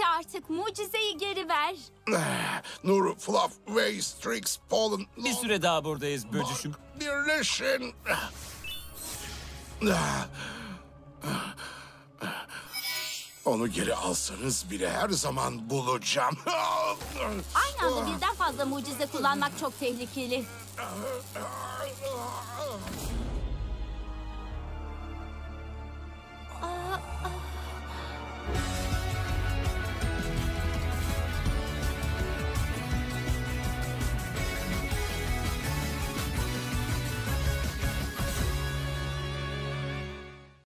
Bitti artık. Mucizeyi geri ver. Nur, Fluff, Way, Strix, Pollen, Bir süre daha buradayız böcüşüm. birleşin. Onu geri alsanız bile her zaman bulacağım. Aynı anda birden fazla mucize kullanmak çok tehlikeli.